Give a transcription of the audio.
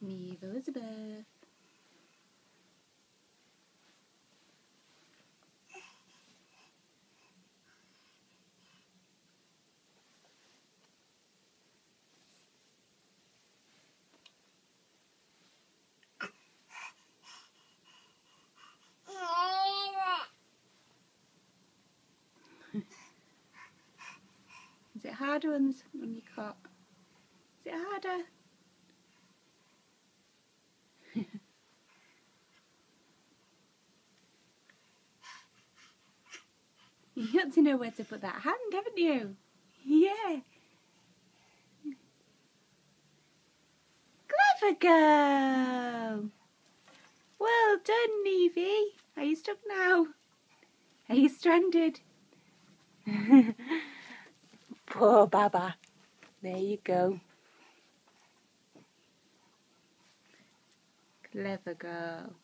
Neve Elizabeth. Is it harder on, when you cut? Is it harder? You got to know where to put that hand, haven't you? Yeah. Clever girl. Well done, Nevie. Are you stuck now? Are you stranded? Poor Baba. There you go. Clever girl.